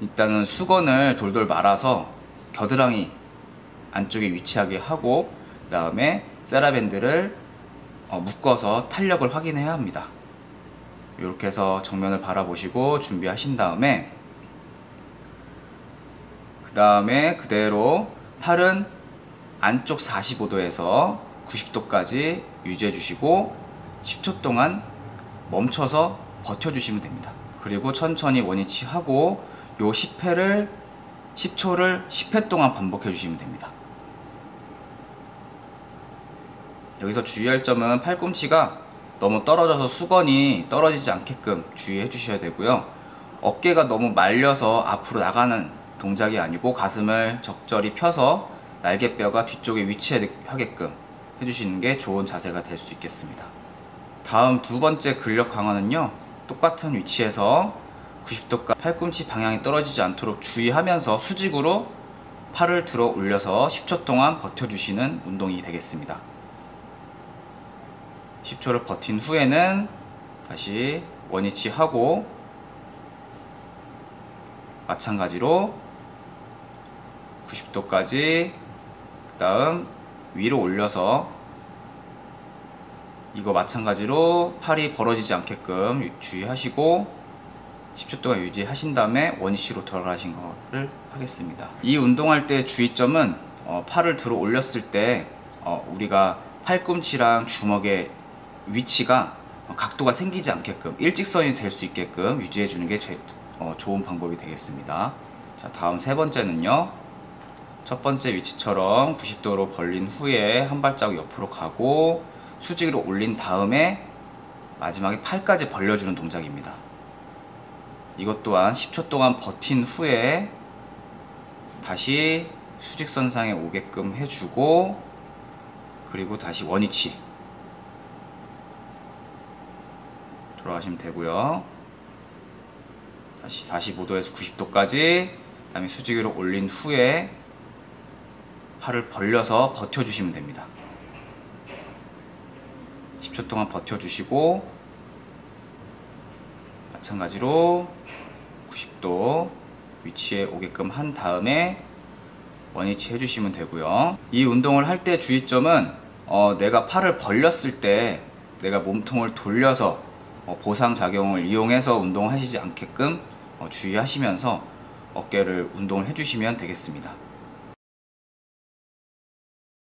일단은 수건을 돌돌 말아서 겨드랑이 안쪽에 위치하게 하고 그 다음에 세라밴드를 어, 묶어서 탄력을 확인해야 합니다. 이렇게 해서 정면을 바라보시고 준비하신 다음에 그 다음에 그대로 팔은 안쪽 45도에서 90도까지 유지해 주시고 10초 동안 멈춰서 버텨 주시면 됩니다. 그리고 천천히 원위치 하고 요 10회를 10초를 10회 동안 반복해 주시면 됩니다. 여기서 주의할 점은 팔꿈치가 너무 떨어져서 수건이 떨어지지 않게끔 주의해 주셔야 되고요. 어깨가 너무 말려서 앞으로 나가는 동작이 아니고 가슴을 적절히 펴서 날개뼈가 뒤쪽에 위치하게끔 해주시는 게 좋은 자세가 될 수 있겠습니다. 다음 두 번째 근력 강화는요. 똑같은 위치에서 90도가 팔꿈치 방향이 떨어지지 않도록 주의하면서 수직으로 팔을 들어 올려서 10초 동안 버텨주시는 운동이 되겠습니다. 10초를 버틴 후에는 다시 원위치 하고 마찬가지로 90도까지 그 다음 위로 올려서 이거 마찬가지로 팔이 벌어지지 않게끔 주의하시고 10초 동안 유지하신 다음에 원위치로 돌아가신 거를 하겠습니다. 이 운동할 때 주의점은 어, 팔을 들어 올렸을 때 어, 우리가 팔꿈치랑 주먹의 위치가 각도가 생기지 않게끔 일직선이 될 수 있게끔 유지해 주는 게 제, 어, 좋은 방법이 되겠습니다. 자 다음 세 번째는요. 첫 번째 위치처럼 90도로 벌린 후에 한 발자국 옆으로 가고 수직으로 올린 다음에 마지막에 팔까지 벌려주는 동작입니다 이것 또한 10초 동안 버틴 후에 다시 수직선상에 오게끔 해주고 그리고 다시 원위치 돌아가시면 되고요. 다시 45도에서 90도까지 그 다음에 수직으로 올린 후에 팔을 벌려서 버텨주시면 됩니다. 10초 동안 버텨주시고 마찬가지로 90도 위치에 오게끔 한 다음에 원위치 해주시면 되고요. 이 운동을 할 때 주의점은 어, 내가 팔을 벌렸을 때 내가 몸통을 돌려서 어, 보상작용을 이용해서 운동하시지 않게끔 어, 주의하시면서 어깨를 운동을 해주시면 되겠습니다